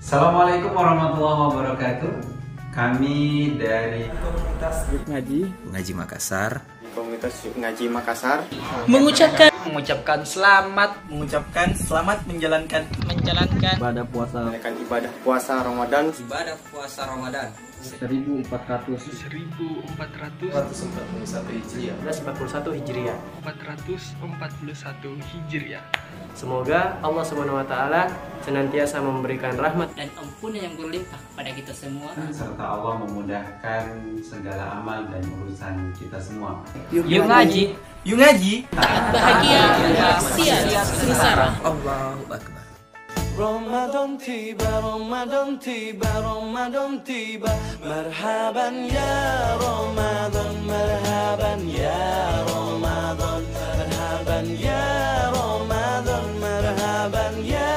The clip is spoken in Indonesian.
Assalamualaikum warahmatullahi wabarakatuh. Kami dari komunitas ngaji. Ngaji Makassar. Komunitas ngaji Makassar. Mengucapkan mengucapkan selamat. Mengucapkan selamat menjalankan menjalankan ibadah puasa. menjalankan ibadah puasa Ramadan. Ibadah puasa Ramadan. 1400 1441 Hijriah. 441 Hijriah. 441 Hijriah. Semoga Allah Subhanahu wa taala senantiasa memberikan rahmat. Dan ampunan yang berlimpah kepada kita semua. serta Allah memudahkan segala amal dan urusan kita semua. Yuk ngaji, yuk ngaji. Bahagia, sia sengsara. Allahu Akbar. Ramadan tiba, Ramadan tiba, Ramadan tiba. Marhaban ya Ramadan, marhaban ya Ramadan. Marhaban ya Ramadan, marhaban ya